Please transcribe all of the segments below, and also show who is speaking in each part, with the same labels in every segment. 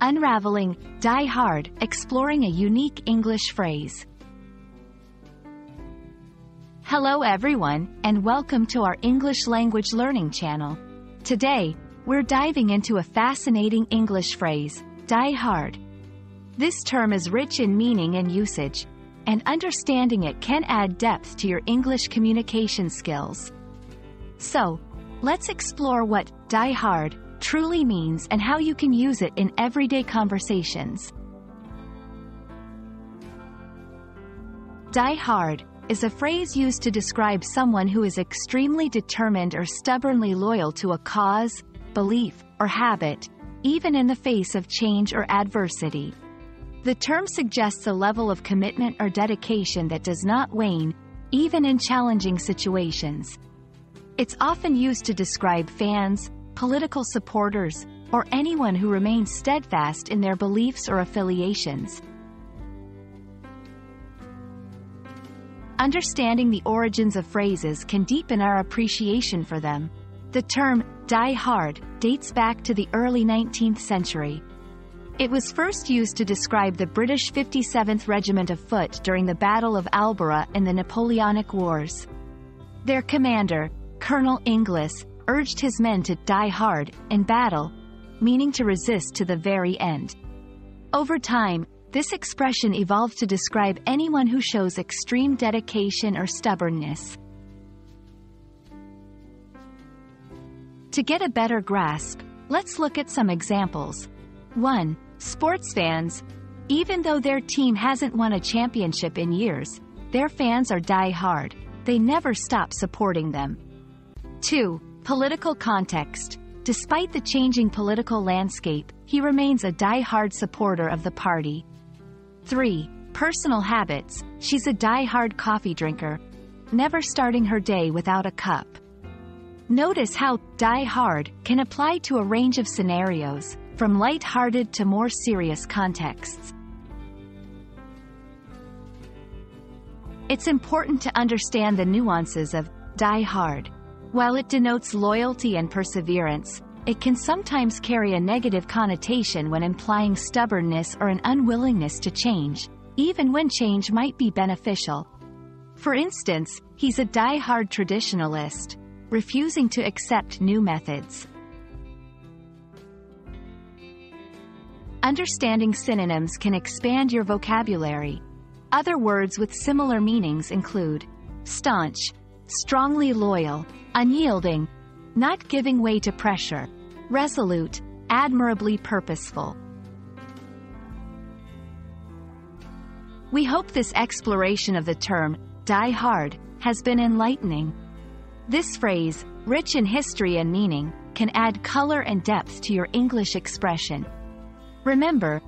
Speaker 1: Unraveling, Die Hard, exploring a unique English phrase. Hello everyone, and welcome to our English language learning channel. Today, we're diving into a fascinating English phrase, die hard. This term is rich in meaning and usage, and understanding it can add depth to your English communication skills. So, let's explore what die hard truly means and how you can use it in everyday conversations. Die hard is a phrase used to describe someone who is extremely determined or stubbornly loyal to a cause, belief, or habit, even in the face of change or adversity. The term suggests a level of commitment or dedication that does not wane, even in challenging situations. It's often used to describe fans, political supporters, or anyone who remains steadfast in their beliefs or affiliations. Understanding the origins of phrases can deepen our appreciation for them. The term, die hard, dates back to the early 19th century. It was first used to describe the British 57th Regiment of Foot during the Battle of Albuera in the Napoleonic Wars. Their commander, Colonel Inglis, urged his men to die hard in battle, meaning to resist to the very end. Over time, this expression evolved to describe anyone who shows extreme dedication or stubbornness. To get a better grasp, let's look at some examples. 1. Sports fans. Even though their team hasn't won a championship in years, their fans are die-hard. They never stop supporting them. 2. Political context. Despite the changing political landscape, he remains a die-hard supporter of the party. 3. Personal habits. She's a die-hard coffee drinker, never starting her day without a cup. Notice how die hard can apply to a range of scenarios, from light-hearted to more serious contexts. It's important to understand the nuances of die hard. While it denotes loyalty and perseverance, it can sometimes carry a negative connotation when implying stubbornness or an unwillingness to change, even when change might be beneficial. For instance, he's a die-hard traditionalist, refusing to accept new methods. Understanding synonyms can expand your vocabulary. Other words with similar meanings include staunch, strongly loyal, unyielding, not giving way to pressure, resolute, admirably purposeful. We hope this exploration of the term, die hard, has been enlightening. This phrase, rich in history and meaning, can add color and depth to your English expression. Remember,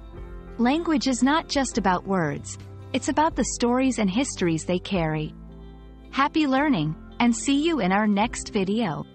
Speaker 1: language is not just about words, it's about the stories and histories they carry. Happy learning, and see you in our next video.